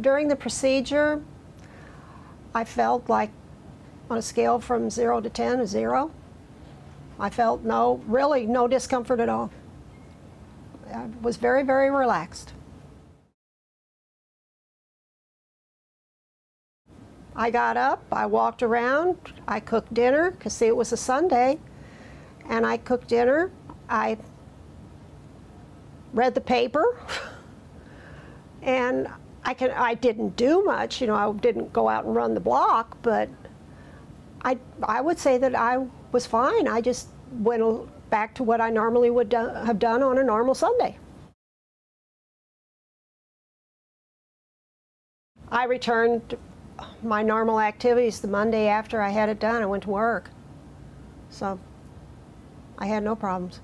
During the procedure, I felt like on a scale from zero to 10, a zero. I felt no, really no discomfort at all. I was very, very relaxed. I got up, I walked around, I cooked dinner, because see, it was a Sunday, and I cooked dinner. I read the paper, and I, can, I didn't do much, you know, I didn't go out and run the block, but I, I would say that I was fine. I just went back to what I normally would do, have done on a normal Sunday. I returned my normal activities the Monday after I had it done. I went to work. So I had no problems.